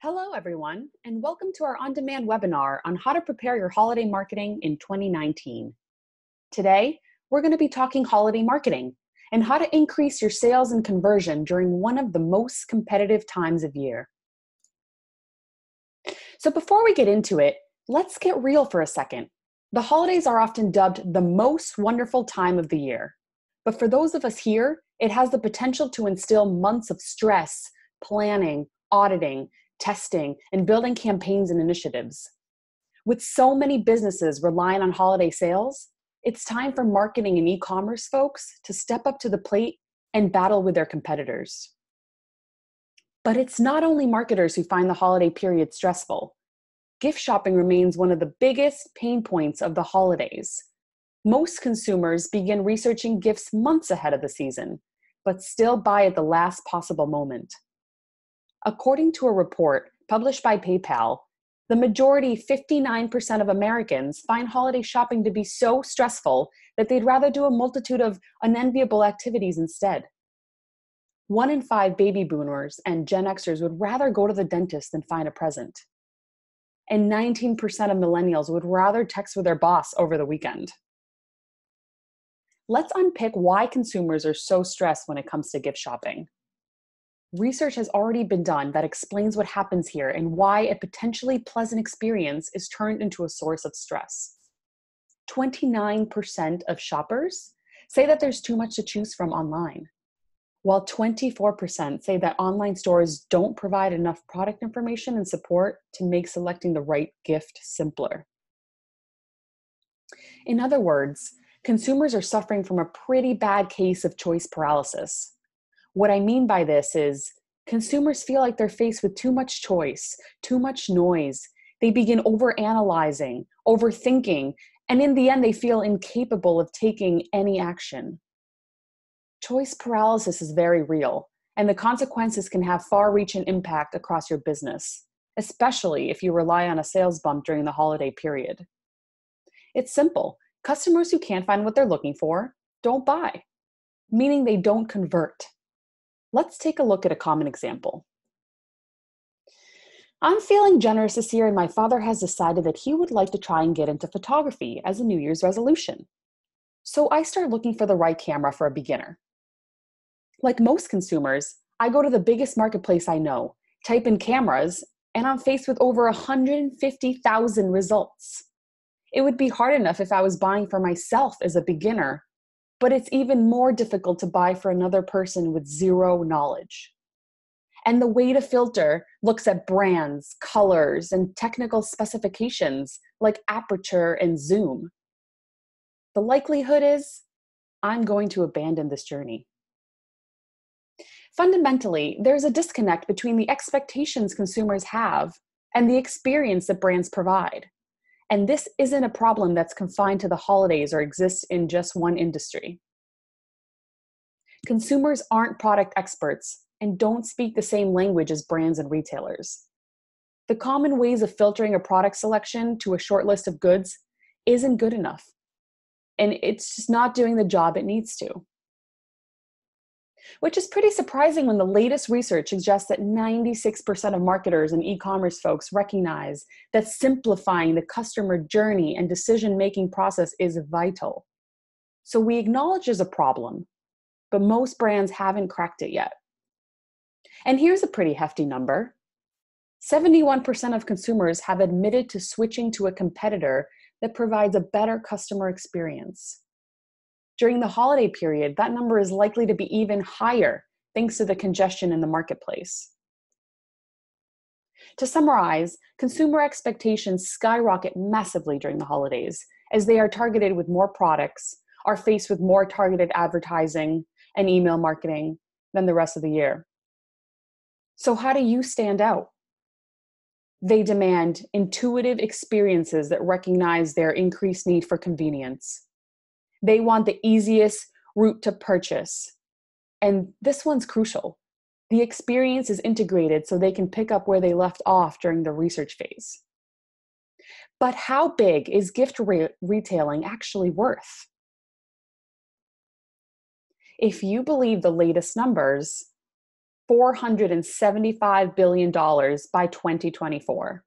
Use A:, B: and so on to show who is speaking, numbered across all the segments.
A: Hello, everyone, and welcome to our on demand webinar on how to prepare your holiday marketing in 2019. Today, we're going to be talking holiday marketing and how to increase your sales and conversion during one of the most competitive times of year. So, before we get into it, let's get real for a second. The holidays are often dubbed the most wonderful time of the year. But for those of us here, it has the potential to instill months of stress, planning, auditing, testing, and building campaigns and initiatives. With so many businesses relying on holiday sales, it's time for marketing and e commerce folks to step up to the plate and battle with their competitors. But it's not only marketers who find the holiday period stressful. Gift shopping remains one of the biggest pain points of the holidays. Most consumers begin researching gifts months ahead of the season, but still buy at the last possible moment. According to a report published by PayPal, the majority, 59% of Americans, find holiday shopping to be so stressful that they'd rather do a multitude of unenviable activities instead. One in five baby boomers and Gen Xers would rather go to the dentist than find a present. And 19% of millennials would rather text with their boss over the weekend. Let's unpick why consumers are so stressed when it comes to gift shopping. Research has already been done that explains what happens here and why a potentially pleasant experience is turned into a source of stress. 29% of shoppers say that there's too much to choose from online, while 24% say that online stores don't provide enough product information and support to make selecting the right gift simpler. In other words, consumers are suffering from a pretty bad case of choice paralysis what I mean by this is consumers feel like they're faced with too much choice, too much noise. They begin overanalyzing, overthinking, and in the end, they feel incapable of taking any action. Choice paralysis is very real, and the consequences can have far reaching impact across your business, especially if you rely on a sales bump during the holiday period. It's simple customers who can't find what they're looking for don't buy, meaning they don't convert. Let's take a look at a common example. I'm feeling generous this year, and my father has decided that he would like to try and get into photography as a New Year's resolution. So I start looking for the right camera for a beginner. Like most consumers, I go to the biggest marketplace I know, type in cameras, and I'm faced with over 150,000 results. It would be hard enough if I was buying for myself as a beginner but it's even more difficult to buy for another person with zero knowledge. And the way to filter looks at brands, colors, and technical specifications like aperture and zoom. The likelihood is I'm going to abandon this journey. Fundamentally, there's a disconnect between the expectations consumers have and the experience that brands provide. And this isn't a problem that's confined to the holidays or exists in just one industry. Consumers aren't product experts and don't speak the same language as brands and retailers. The common ways of filtering a product selection to a short list of goods isn't good enough. And it's just not doing the job it needs to which is pretty surprising when the latest research suggests that 96% of marketers and e commerce folks recognize that simplifying the customer journey and decision making process is vital. So we acknowledge there's a problem, but most brands haven't cracked it yet. And here's a pretty hefty number 71% of consumers have admitted to switching to a competitor that provides a better customer experience. During the holiday period, that number is likely to be even higher thanks to the congestion in the marketplace. To summarize, consumer expectations skyrocket massively during the holidays as they are targeted with more products, are faced with more targeted advertising and email marketing than the rest of the year. So, how do you stand out? They demand intuitive experiences that recognize their increased need for convenience. They want the easiest route to purchase. And this one's crucial. The experience is integrated so they can pick up where they left off during the research phase. But how big is gift re- retailing actually worth? If you believe the latest numbers, $475 billion by 2024.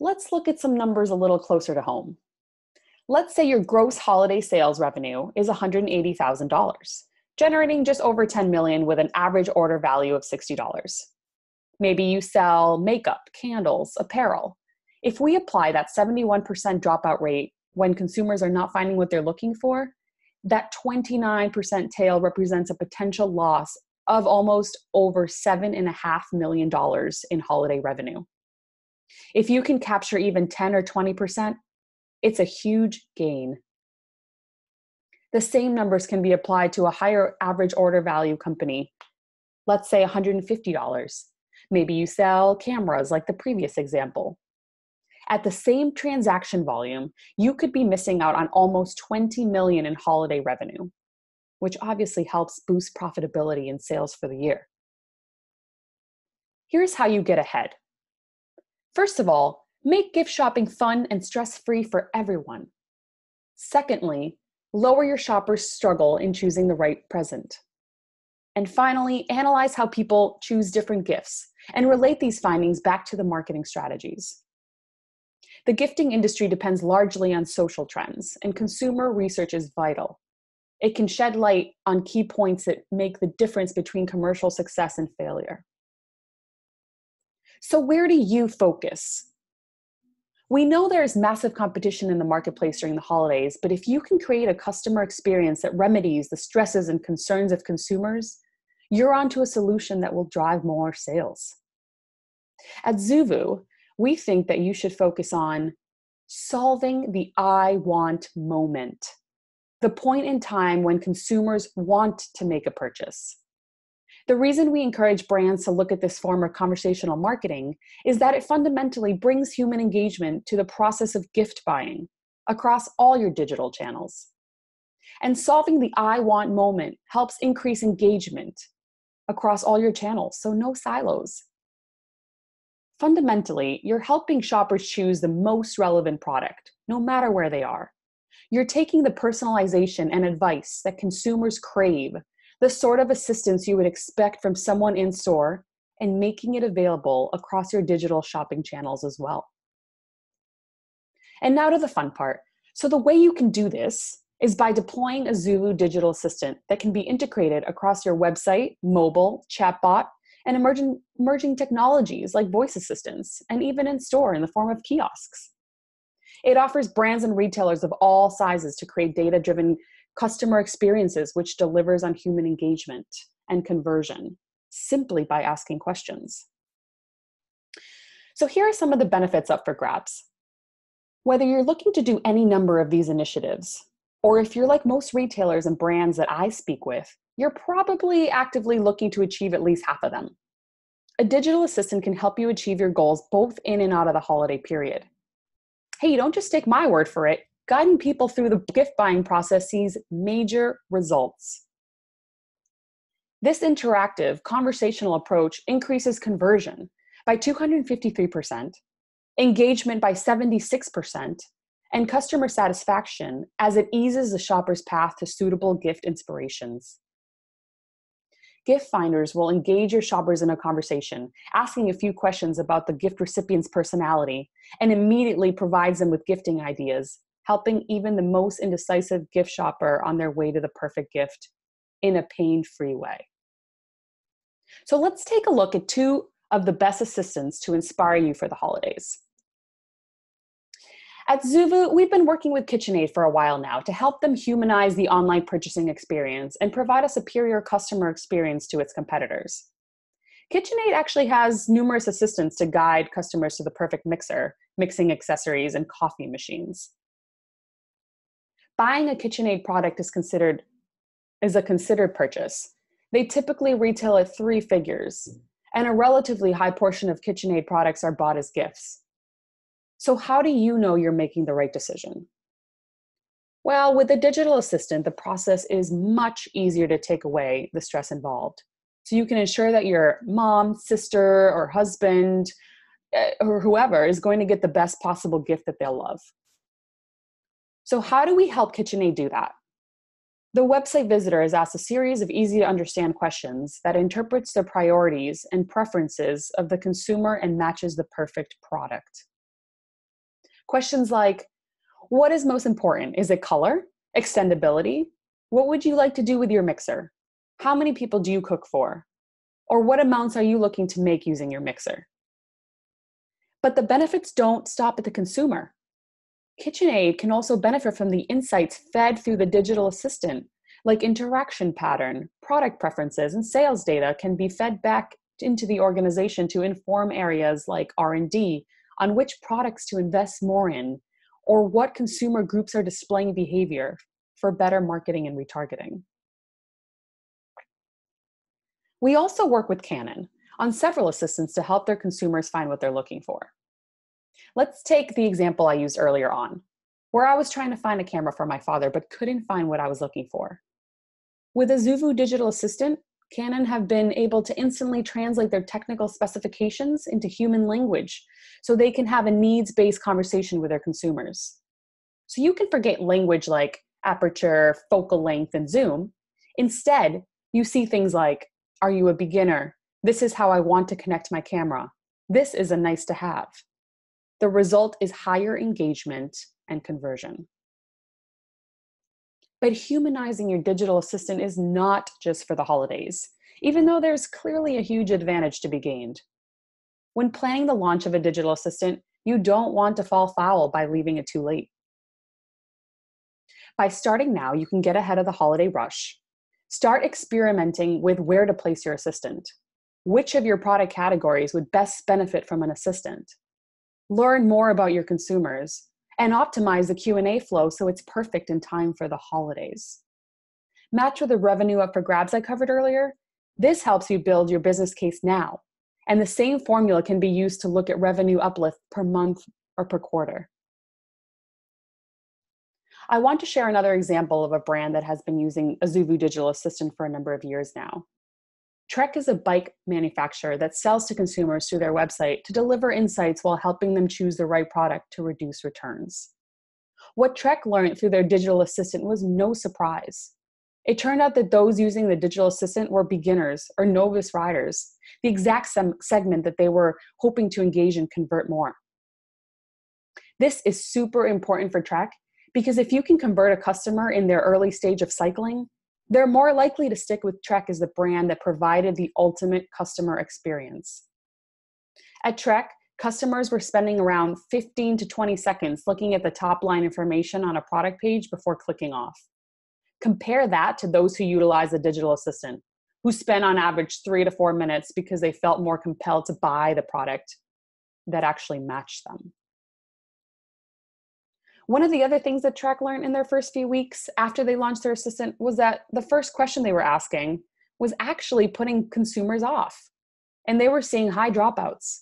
A: Let's look at some numbers a little closer to home. Let's say your gross holiday sales revenue is $180,000, generating just over 10 million with an average order value of $60. Maybe you sell makeup, candles, apparel. If we apply that 71% dropout rate when consumers are not finding what they're looking for, that 29% tail represents a potential loss of almost over $7.5 million in holiday revenue. If you can capture even 10 or 20%, it's a huge gain. The same numbers can be applied to a higher average order value company, let's say $150. Maybe you sell cameras like the previous example. At the same transaction volume, you could be missing out on almost 20 million in holiday revenue, which obviously helps boost profitability and sales for the year. Here's how you get ahead. First of all, make gift shopping fun and stress free for everyone. Secondly, lower your shopper's struggle in choosing the right present. And finally, analyze how people choose different gifts and relate these findings back to the marketing strategies. The gifting industry depends largely on social trends, and consumer research is vital. It can shed light on key points that make the difference between commercial success and failure. So, where do you focus? We know there is massive competition in the marketplace during the holidays, but if you can create a customer experience that remedies the stresses and concerns of consumers, you're onto a solution that will drive more sales. At Zoovu, we think that you should focus on solving the I want moment, the point in time when consumers want to make a purchase. The reason we encourage brands to look at this form of conversational marketing is that it fundamentally brings human engagement to the process of gift buying across all your digital channels. And solving the I want moment helps increase engagement across all your channels, so no silos. Fundamentally, you're helping shoppers choose the most relevant product, no matter where they are. You're taking the personalization and advice that consumers crave, the sort of assistance you would expect from someone in store, and making it available across your digital shopping channels as well. And now to the fun part. So, the way you can do this is by deploying a Zoovu digital assistant that can be integrated across your website, mobile, chatbot, and emerging, emerging technologies like voice assistants, and even in store in the form of kiosks. It offers brands and retailers of all sizes to create data driven customer experiences which delivers on human engagement and conversion simply by asking questions. So, here are some of the benefits up for grabs. Whether you're looking to do any number of these initiatives, or if you're like most retailers and brands that I speak with, you're probably actively looking to achieve at least half of them. A digital assistant can help you achieve your goals both in and out of the holiday period. Hey, you don't just take my word for it. Guiding people through the gift buying process sees major results. This interactive conversational approach increases conversion by 253%, engagement by 76%, and customer satisfaction as it eases the shopper's path to suitable gift inspirations. Gift finders will engage your shoppers in a conversation, asking a few questions about the gift recipient's personality, and immediately provides them with gifting ideas, helping even the most indecisive gift shopper on their way to the perfect gift in a pain free way. So let's take a look at two of the best assistants to inspire you for the holidays. At Zoovu, we've been working with KitchenAid for a while now to help them humanize the online purchasing experience and provide a superior customer experience to its competitors. KitchenAid actually has numerous assistants to guide customers to the perfect mixer, mixing accessories, and coffee machines. Buying a KitchenAid product is considered is a considered purchase. They typically retail at three figures, and a relatively high portion of KitchenAid products are bought as gifts. So, how do you know you're making the right decision? Well, with a digital assistant, the process is much easier to take away the stress involved. So, you can ensure that your mom, sister, or husband, eh, or whoever is going to get the best possible gift that they'll love. So, how do we help KitchenAid do that? The website visitor is asked a series of easy to understand questions that interprets the priorities and preferences of the consumer and matches the perfect product. Questions like What is most important? Is it color? Extendability? What would you like to do with your mixer? How many people do you cook for? Or what amounts are you looking to make using your mixer? But the benefits don't stop at the consumer. KitchenAid can also benefit from the insights fed through the digital assistant, like interaction pattern, product preferences, and sales data can be fed back into the organization to inform areas like R&D on which products to invest more in or what consumer groups are displaying behavior for better marketing and retargeting. We also work with Canon on several assistants to help their consumers find what they're looking for. Let's take the example I used earlier on, where I was trying to find a camera for my father but couldn't find what I was looking for. With a Zoovu digital assistant, Canon have been able to instantly translate their technical specifications into human language so they can have a needs based conversation with their consumers. So you can forget language like aperture, focal length, and zoom. Instead, you see things like Are you a beginner? This is how I want to connect my camera. This is a nice to have. The result is higher engagement and conversion. But humanizing your digital assistant is not just for the holidays, even though there's clearly a huge advantage to be gained. When planning the launch of a digital assistant, you don't want to fall foul by leaving it too late. By starting now, you can get ahead of the holiday rush. Start experimenting with where to place your assistant. Which of your product categories would best benefit from an assistant? Learn more about your consumers and optimize the q&a flow so it's perfect in time for the holidays. Match with the revenue up for grabs i covered earlier? This helps you build your business case now and the same formula can be used to look at revenue uplift per month or per quarter. I want to share another example of a brand that has been using a digital assistant for a number of years now. Trek is a bike manufacturer that sells to consumers through their website to deliver insights while helping them choose the right product to reduce returns. What Trek learned through their digital assistant was no surprise. It turned out that those using the digital assistant were beginners or novice riders, the exact segment that they were hoping to engage and convert more. This is super important for Trek because if you can convert a customer in their early stage of cycling, they're more likely to stick with Trek as the brand that provided the ultimate customer experience. At Trek, customers were spending around 15 to 20 seconds looking at the top line information on a product page before clicking off. Compare that to those who utilize a digital assistant, who spent on average three to four minutes because they felt more compelled to buy the product that actually matched them. One of the other things that Trek learned in their first few weeks after they launched their assistant was that the first question they were asking was actually putting consumers off, and they were seeing high dropouts.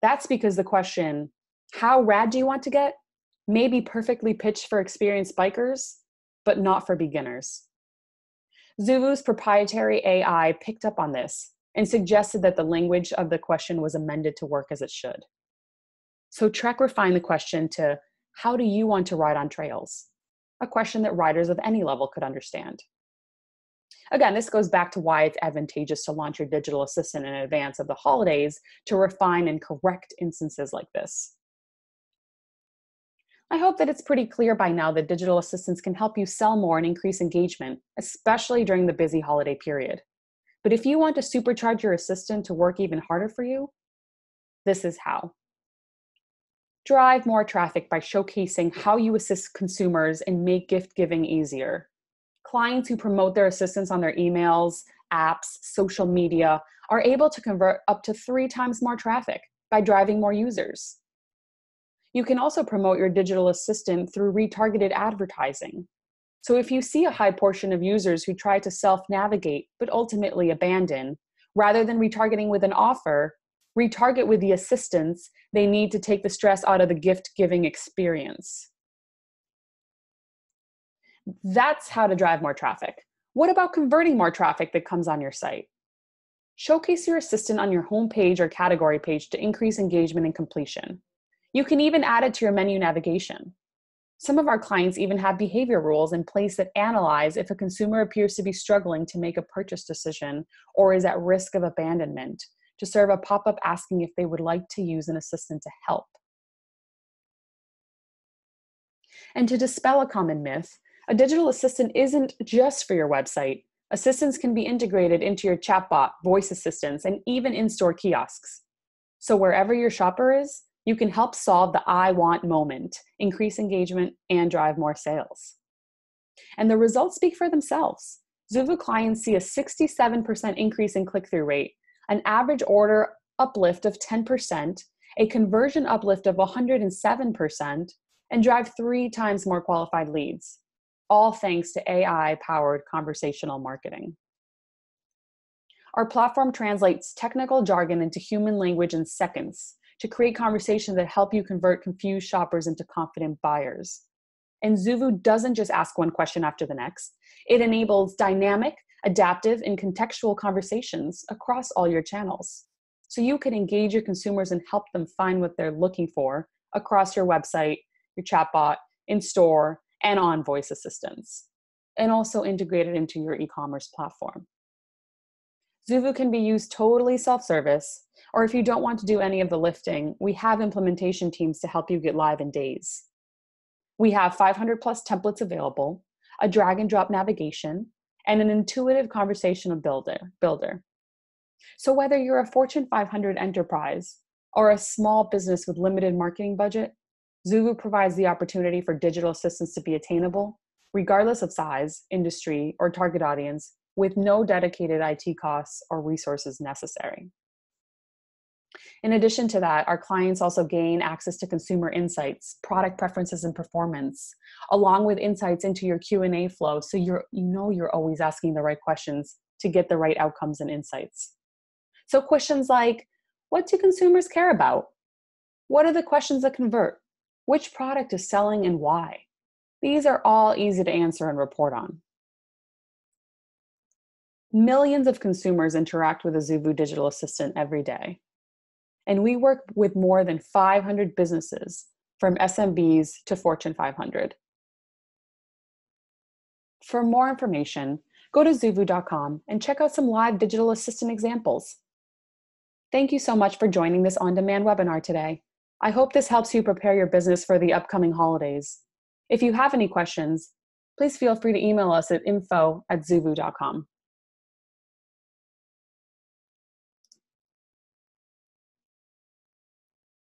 A: That's because the question, how rad do you want to get, may be perfectly pitched for experienced bikers, but not for beginners. Zoovu's proprietary AI picked up on this and suggested that the language of the question was amended to work as it should. So Trek refined the question to how do you want to ride on trails? A question that riders of any level could understand. Again, this goes back to why it's advantageous to launch your digital assistant in advance of the holidays to refine and correct instances like this. I hope that it's pretty clear by now that digital assistants can help you sell more and increase engagement, especially during the busy holiday period. But if you want to supercharge your assistant to work even harder for you, this is how drive more traffic by showcasing how you assist consumers and make gift giving easier. Clients who promote their assistance on their emails, apps, social media are able to convert up to three times more traffic by driving more users. You can also promote your digital assistant through retargeted advertising. So, if you see a high portion of users who try to self navigate but ultimately abandon, rather than retargeting with an offer, retarget with the assistance they need to take the stress out of the gift giving experience. That's how to drive more traffic. What about converting more traffic that comes on your site? Showcase your assistant on your homepage or category page to increase engagement and completion. You can even add it to your menu navigation. Some of our clients even have behavior rules in place that analyze if a consumer appears to be struggling to make a purchase decision or is at risk of abandonment to serve a pop up asking if they would like to use an assistant to help. And to dispel a common myth, a digital assistant isn't just for your website. Assistants can be integrated into your chatbot, voice assistants, and even in store kiosks. So, wherever your shopper is, you can help solve the I want moment, increase engagement, and drive more sales. And the results speak for themselves. Zoovu clients see a 67% increase in click through rate, an average order uplift of 10%, a conversion uplift of 107%, and drive three times more qualified leads, all thanks to AI powered conversational marketing. Our platform translates technical jargon into human language in seconds to create conversations that help you convert confused shoppers into confident buyers. And Zoovu doesn't just ask one question after the next, it enables dynamic, adaptive, and contextual conversations across all your channels. So you can engage your consumers and help them find what they're looking for across your website, your chatbot, in store, and on voice assistants, and also integrate it into your e commerce platform. Zoovu can be used totally self service or if you don't want to do any of the lifting, we have implementation teams to help you get live in days. We have 500 plus templates available, a drag and drop navigation, and an intuitive conversational builder. builder. So whether you're a Fortune 500 enterprise or a small business with limited marketing budget, Zoovu provides the opportunity for digital assistants to be attainable, regardless of size, industry, or target audience, with no dedicated IT costs or resources necessary. In addition to that, our clients also gain access to consumer insights, product preferences and performance, along with insights into your Q&A flow so you're you know you're always asking the right questions to get the right outcomes and insights. So questions like what do consumers care about? What are the questions that convert? Which product is selling and why? These are all easy to answer and report on. Millions of consumers interact with a Zoovu digital assistant every day. And we work with more than 500 businesses from SMBs to Fortune 500. For more information, go to Zoovu.com and check out some live digital assistant examples. Thank you so much for joining this on demand webinar today. I hope this helps you prepare your business for the upcoming holidays. If you have any questions, please feel free to email us at info at zoovu.com.